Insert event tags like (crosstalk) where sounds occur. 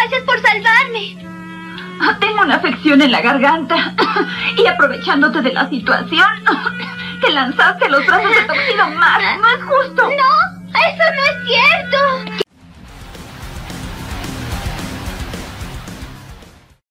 Gracias por salvarme. Ah, tengo una afección en la garganta. (coughs) Y aprovechándote de la situación, (coughs) te lanzaste a los brazos de Tuxedo más. No es justo. No,